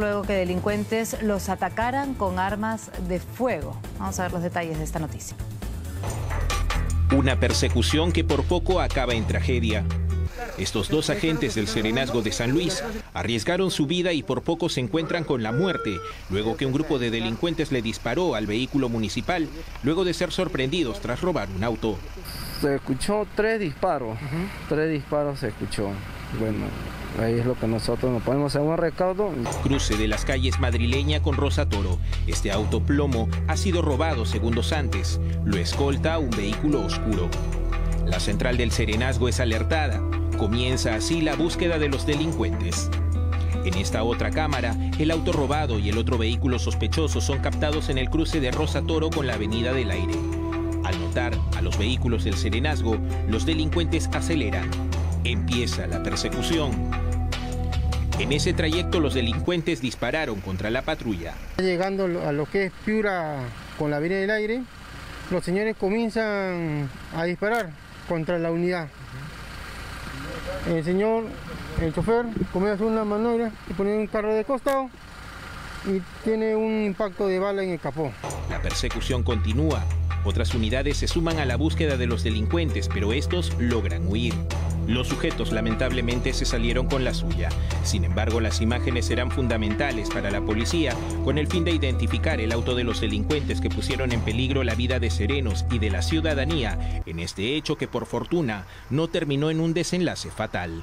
Luego que delincuentes los atacaran con armas de fuego. Vamos a ver los detalles de esta noticia. Una persecución que por poco acaba en tragedia. Estos dos agentes del Serenazgo de San Luis arriesgaron su vida y por poco se encuentran con la muerte, luego que un grupo de delincuentes le disparó al vehículo municipal, luego de ser sorprendidos tras robar un auto. Se escuchó tres disparos, tres disparos se escuchó. Bueno, ahí es lo que nosotros nos podemos hacer un recaudo. Cruce de las calles madrileña con Rosa Toro. Este auto plomo ha sido robado segundos antes. Lo escolta un vehículo oscuro. La central del Serenazgo es alertada. Comienza así la búsqueda de los delincuentes. En esta otra cámara, el auto robado y el otro vehículo sospechoso son captados en el cruce de Rosa Toro con la Avenida del Aire. Al notar a los vehículos del Serenazgo, los delincuentes aceleran. Empieza la persecución. En ese trayecto los delincuentes dispararon contra la patrulla. Llegando a lo que es Piura con la Avenida del Aire, los señores comienzan a disparar contra la unidad. El señor, el chofer, comienza a hacer una maniobra y pone un carro de costado y tiene un impacto de bala en el capó. La persecución continúa. Otras unidades se suman a la búsqueda de los delincuentes, pero estos logran huir. Los sujetos lamentablemente se salieron con la suya. Sin embargo, las imágenes serán fundamentales para la policía con el fin de identificar el auto de los delincuentes que pusieron en peligro la vida de serenos y de la ciudadanía en este hecho que por fortuna no terminó en un desenlace fatal.